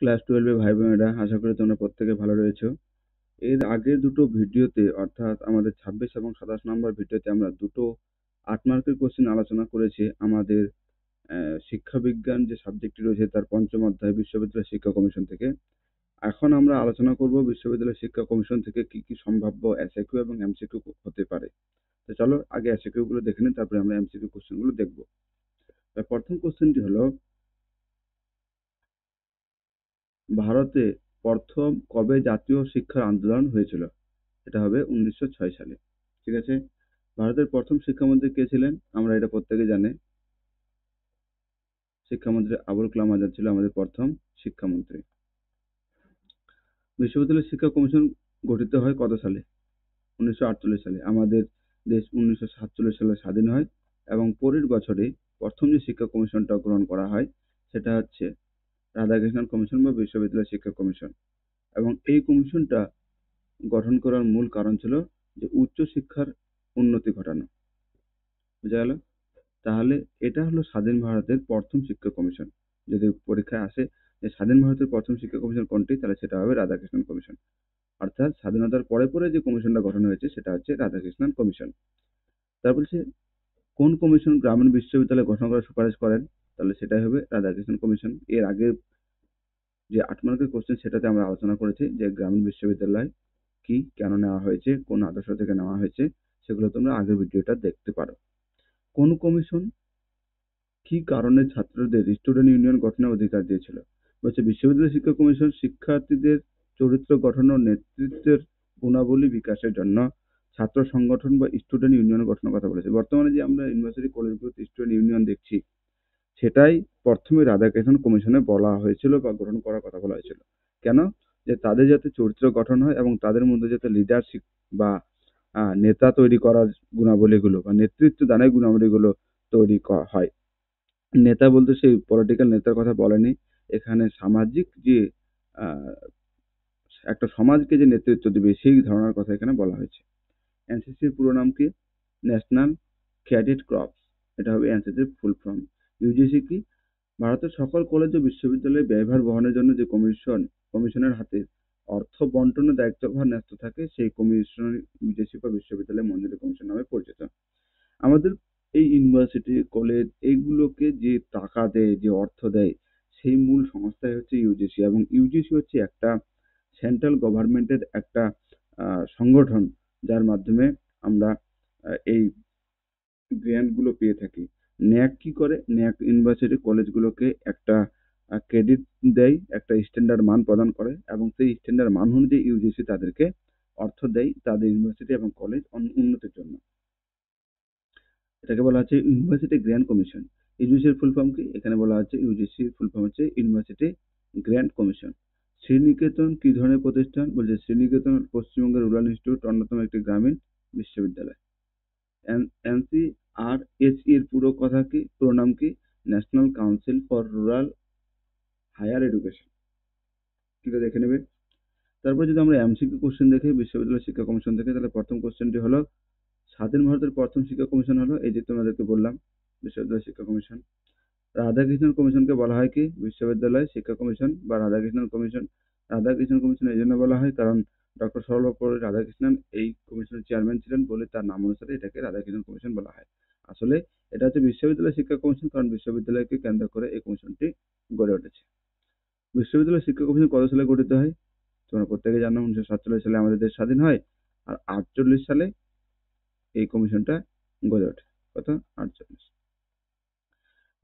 Class টুয়েলভে ভাই বোনেরা, আশা করি তোমরা প্রত্যেকে ভালো রয়েছো। এর আগের দুটো ভিডিওতে, অর্থাৎ আমাদের ছাব্বিশ এবং সাতাশ নম্বর ভিডিওতে আমরা দুটো আট মার্কের কোশ্চেন আলোচনা করেছি। আমাদের শিক্ষাবিজ্ঞান যে সাবজেক্টটি রয়েছে তার পঞ্চম অধ্যায়, বিশ্ববিদ্যালয় শিক্ষা কমিশন থেকে। এখন আমরা আলোচনা করব বিশ্ববিদ্যালয় শিক্ষা কমিশন থেকে কি কি সম্ভাব্য এসএকিউ এবং এমসিকিউ হতে পারে। তো চলো আগে এসএকিউ গুলো দেখে নিই, তারপরে আমরা এমসিকিউ কোশ্চেনগুলো দেখব। প্রথম কোশ্চেনটি হলো ভারতে প্রথম কবে জাতীয় শিক্ষার আন্দোলন হয়েছিল? এটা হবে উনিশশো ছয় সালে। ঠিক আছে? ভারতের প্রথম শিক্ষামন্ত্রী কে ছিলেন? আমরা এটা প্রত্যেকে জানি। শিক্ষামন্ত্রী আবুল কালাম আজাদ ছিল আমাদের প্রথম শিক্ষামন্ত্রী। বিশ্ববিদ্যালয় শিক্ষা কমিশন গঠিত হয় কত সালে? উনিশশো আটচল্লিশ সালে। আমাদের দেশ উনিশশো সাতচল্লিশ সালে স্বাধীন হয় এবং পরের বছরে প্রথম যে শিক্ষা কমিশনটা গ্রহণ করা হয়, সেটা হচ্ছে রাধাকৃষ্ণন কমিশন বা বিশ্ববিদ্যালয় শিক্ষা কমিশন। এবং এই কমিশনটা গঠন করার মূল কারণ ছিল যে উচ্চ শিক্ষার উন্নতি ঘটানো। বুঝা গেল? তাহলে এটা হলো স্বাধীন ভারতের প্রথম শিক্ষা কমিশন। যদি পরীক্ষায় আসে যে স্বাধীন ভারতের প্রথম শিক্ষা কমিশন কোনটি, তাহলে সেটা হবে রাধাকৃষ্ণন কমিশন। অর্থাৎ স্বাধীনতার পরে পরে যে কমিশনটা গঠন হয়েছে, সেটা হচ্ছে রাধাকৃষ্ণন কমিশন। তারপর বলছে কোন কমিশন গ্রামীণ বিশ্ববিদ্যালয় গঠন করার সুপারিশ করেন? তাহলে সেটাই হবে রাধাকৃষ্ণন কমিশন। এর আগে যে আট মার্কের কোশ্চেন সেটাতে আমরা আলোচনা করেছি যে গ্রামীণ বিশ্ববিদ্যালয় কি কেন নেওয়া হয়েছে, কোন আদর্শ থেকে নেওয়া হয়েছে, সেগুলো তোমরা আগের ভিডিওটা দেখতে পারো। কোন কমিশন কি কারণে ছাত্রদের স্টুডেন্ট ইউনিয়ন গঠনের অধিকার দিয়েছিল? বলছে বিশ্ববিদ্যালয় শিক্ষা কমিশন শিক্ষার্থীদের চরিত্র গঠন ও নেতৃত্বের গুণাবলী বিকাশের জন্য ছাত্র সংগঠন বা স্টুডেন্ট ইউনিয়ন গঠনের কথা বলেছে। বর্তমানে যে আমরা ইউনিভার্সিটি কলেজগুলোতে স্টুডেন্ট ইউনিয়ন দেখছি সেটাই প্রথমে রাধাকৃষ্ণন কমিশনে বলা হয়েছিল বা গ্রহণ করার কথা বলা হয়েছিল। কেন? যে তাদের যাতে চরিত্র গঠন হয় এবং তাদের মধ্যে যাতে লিডারশিপ বা নেতা তৈরি করার গুণাবলীগুলো বা নেতৃত্ব দানের গুণাবলীগুলো তৈরি হয়। নেতা বলতে সেই পলিটিক্যাল নেতার কথা বলেনি। এখানে সামাজিক যে একটা সমাজকে যে নেতৃত্ব দেবে সেই ধারণার কথা এখানে বলা হয়েছে। এনসিসির পুরো নাম কি? National cadet corps. এটা হবে এনসিসির ফুল ফর্ম। ইউজিসি কি? ভারতের সকল কলেজ ও বিশ্ববিদ্যালয়ে ব্যয়ভার বহনের জন্য যে কমিশন কমিশনের হাতে অর্থ বন্টনের দায়িত্বভার ন্যস্ত থাকে, সেই কমিশন ইউজিসি বা বিশ্ববিদ্যালয় মঞ্জুরি কমিশন নামে পরিচিত। আমাদের এই ইউনিভার্সিটি কলেজ এইগুলোকে যে টাকা দেয়, যে অর্থ দেয়, সেই মূল সংস্থাই হচ্ছে ইউজিসি এবং ইউজিসি হচ্ছে একটা সেন্ট্রাল গভর্নমেন্টের একটা সংগঠন, যার মাধ্যমে আমরা এই গ্র্যান্টগুলো পেয়ে থাকি। ন্যাক কি করে? ন্যাক ইউনিভার্সিটি কলেজগুলোকে একটা ক্রেডিট দেয়, একটা স্ট্যান্ডার্ড মান প্রদান করে এবং সেই স্ট্যান্ডার্ড মান অনুযায়ী ইউজিসি তাদেরকে অর্থ দেয় তাদের ইউনিভার্সিটি এবং কলেজ উন্নতির জন্য। এটাকে বলা হচ্ছে ইউনিভার্সিটি গ্র্যান্ড কমিশন। ইউজিসির ফুল ফর্ম কি? এখানে বলা হচ্ছে ইউজিসির ফুল ফর্ম হচ্ছে ইউনিভার্সিটি গ্র্যান্ড কমিশন। শ্রীনিকেতন কি ধরনের প্রতিষ্ঠান? বলছে শ্রীনিকেতন পশ্চিমবঙ্গের রুরাল ইনস্টিটিউট অন্যতম একটি গ্রামীণ বিশ্ববিদ্যালয়। এনসি আর এস এর পুরো কথা কি পুরো নাম কি national council for rural higher education ঠিক আছে দেখে নেবে। তারপর যদি আমরা এমসিকিউ কোশ্চেন দেখি, বিশ্ববিদ্যালয় শিক্ষা কমিশন থেকে তাহলে প্রথম কোশ্চেনটি হলো, স্বাধীন ভারতের প্রথম শিক্ষা কমিশন হলো, এই যে তোমাদেরকে বললাম, বিশ্ববিদ্যালয় শিক্ষা কমিশন। রাধাকৃষ্ণন কমিশনকে বলা হয় কি? বিশ্ববিদ্যালয় শিক্ষা কমিশন বা রাধাকৃষ্ণন কমিশন। রাধাকৃষ্ণন কমিশন এই জন্য বলা হয়, কারণ ডক্টর সর্বপল্লী রাধাকৃষ্ণন এই কমিশনের চেয়ারম্যান ছিলেন বলে তার নাম অনুসারে এটাকে রাধাকৃষ্ণন কমিশন বলা হয়। আসলে এটা হচ্ছে বিশ্ববিদ্যালয় শিক্ষা কমিশন, কারণ বিশ্ববিদ্যালয়কে কেন্দ্র করে এই কমিশনটি গড়ে উঠেছে। বিশ্ববিদ্যালয় শিক্ষা কমিশন কত সালে গঠিত হয়? তোমরা প্রত্যেকে জানো, উনিশশো সাতচল্লিশ সালে আমাদের দেশ স্বাধীন হয় আর আটচল্লিশ সালে এই কমিশনটা গড়ে ওঠে। কত? আটচল্লিশ।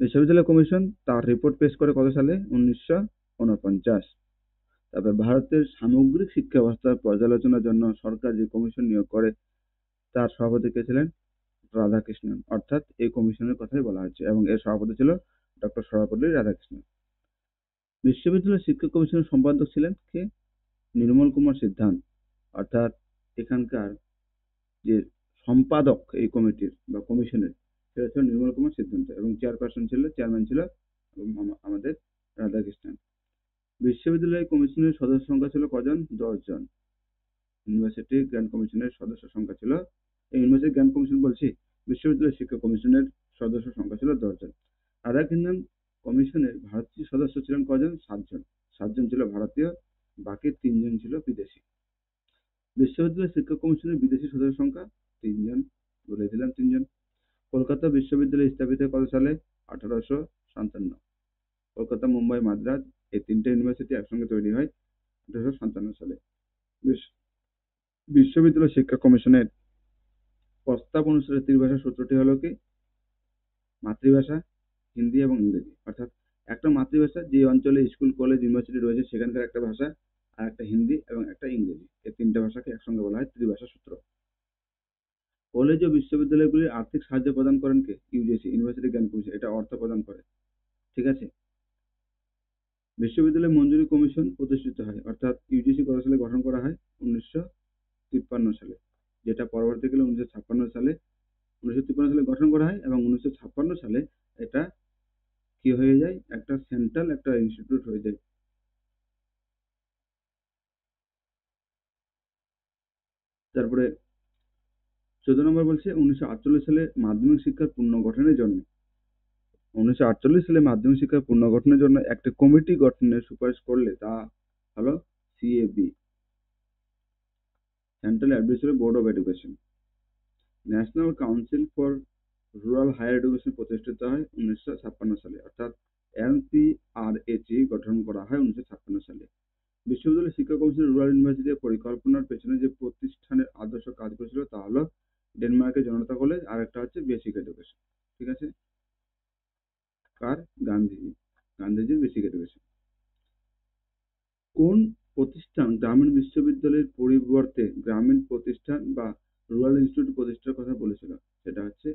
বিশ্ববিদ্যালয় কমিশন তার রিপোর্ট পেশ করে কত সালে? উনিশশো উনপঞ্চাশ। তারপরে ভারতের সামগ্রিক শিক্ষা ব্যবস্থার পর্যালোচনার জন্য সরকার যে কমিশন নিয়োগ করে, তার সভাপতি কে ছিলেন? রাধাকৃষ্ণন অর্থাৎ এই কমিশনের কথাই বলা হচ্ছে এবং এর সভাপতি ছিল ডক্টর সর্বপল্লী রাধাকৃষ্ণন বিশ্ববিদ্যালয় শিক্ষা কমিশনের সম্পাদক ছিলেন কে? নির্মল কুমার সিদ্ধান্ত। অর্থাৎ এখানকার যে সম্পাদক এই কমিটির বা কমিশনের, সেটা ছিল নির্মল কুমার সিদ্ধান্ত এবং চেয়ারপারসন ছিল, চেয়ারম্যান ছিল আম- আমাদের রাধাকৃষ্ণন বিশ্ববিদ্যালয় কমিশনের সদস্য সংখ্যা ছিল কজন? দশ জন। ইউনিভার্সিটি গ্র্যান্ড কমিশনের সদস্য সংখ্যা ছিল, এই ইউনিভার্সিটি গ্র্যান্ড কমিশন বলছি? বিশ্ববিদ্যালয় শিক্ষা কমিশনের সদস্য সংখ্যা ছিল দশজন। রাধাকৃষ্ণন কমিশনের ভারতীয় সদস্য ছিলেন কজন? সাতজন। সাতজন ছিল ভারতীয়, বাকি তিনজন ছিল বিদেশি। বিশ্ববিদ্যালয় শিক্ষা কমিশনের বিদেশি সদস্য সংখ্যা তিনজন বলে দিলাম তিনজন। কলকাতা বিশ্ববিদ্যালয় স্থাপিত কত সালে? আঠারোশো সাতান্ন। কলকাতা, মুম্বাই, মাদ্রাজ এই তিনটে ইউনিভার্সিটি একসঙ্গে তৈরি হয় আঠারোশো সাতান্ন সালে। বিশ- বিশ্ববিদ্যালয় শিক্ষা কমিশনের প্রস্তাব অনুসারে ত্রিভাষা সূত্রটি হলো কি? মাতৃভাষা, হিন্দি এবং ইংরেজি। অর্থাৎ একটা মাতৃভাষা যে অঞ্চলে স্কুল, কলেজ, ইউনিভার্সিটি রয়েছে সেখানকার একটা ভাষা আর একটা হিন্দি এবং একটা ইংরেজি। এই তিনটে ভাষাকে একসঙ্গে বলা হয় ত্রিভাষা সূত্র। কলেজ ও বিশ্ববিদ্যালয়গুলি আর্থিক সাহায্য প্রদান করেন কে? ইউজিসি ইউনিভার্সিটি জ্ঞান কমিশন এটা অর্থ প্রদান করে। ঠিক আছে? বিশ্ববিদ্যালয় মঞ্জুরি কমিশন প্রতিষ্ঠিত হয়। অর্থাৎ ইউজিসি কত সালে গঠন করা হয়? উনিশশো তিপ্পান্ন সালে। যেটা পরবর্তীকালে উনিশশো ছাপ্পান্ন সালে, উনিশশো তিপ্পান্ন সালে গঠন করা হয় এবং উনিশশো ছাপ্পান্ন সালে এটা কি হয়ে যায়? একটা সেন্ট্রাল একটা ইনস্টিটিউট হয়ে যায়। তারপরে চোদ্দ নম্বর বলছে, উনিশশো আটচল্লিশ সালে মাধ্যমিক শিক্ষার পুনর্গঠনের জন্য। উনিশশো আটচল্লিশ সালে মাধ্যমিক শিক্ষার পুনর্গঠনের জন্য একটা কমিটি গঠনের সুপারিশ করলে তা হলো CAB central advisory board of education national council for rural higher education প্রতিষ্ঠিত হয় উনিশশো ছাপ্পান্ন সালে, অর্থাৎ এনসিআরএচি গঠন করা হয় উনিশশো ছাপ্পান্ন সালে। বিশ্ববিদ্যালয় শিক্ষা কমিশন রুরাল ইউনিভার্সিটির পরিকল্পনার পেছনে যে প্রতিষ্ঠানের আদর্শ কাজ করেছিল তা হলো ডেনমার্কের জনতা কলেজ আর একটা হচ্ছে বেসিক এডুকেশন। ঠিক আছে? কার? গান্ধীজি। গান্ধীজির বেসিক এডুকেশন। কোন প্রতিষ্ঠান গ্রামীণ বিশ্ববিদ্যালয়ের পরিবর্তে গ্রামীণ প্রতিষ্ঠান বা রুরাল ইনস্টিটিউট প্রতিষ্ঠার কথা বলেছিল। সেটা হচ্ছে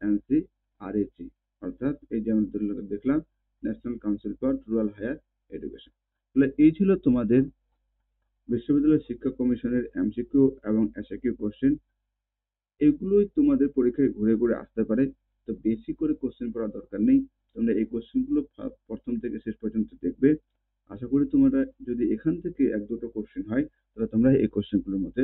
এনসি আর অর্থাৎ এই যে আমরা দেখলাম, national council for rural higher education. তাহলে এই ছিল তোমাদের বিশ্ববিদ্যালয় শিক্ষা কমিশনের এমসিকিউ এবং এসএকিউ কোশ্চেন। এগুলোই তোমাদের পরীক্ষায় ঘুরে ঘুরে আসতে পারে। তো বেশি করে কোশ্চেন পড়ার দরকার নেই। তোমরা এই কোশ্চেনগুলো প্রথম থেকে শেষ পর্যন্ত দেখবে আশা করি তোমরা যদি এখান থেকে এক দুটো কোশ্চেন হয়। তাহলে তোমরা এই কোশ্চেনগুলোর মধ্যে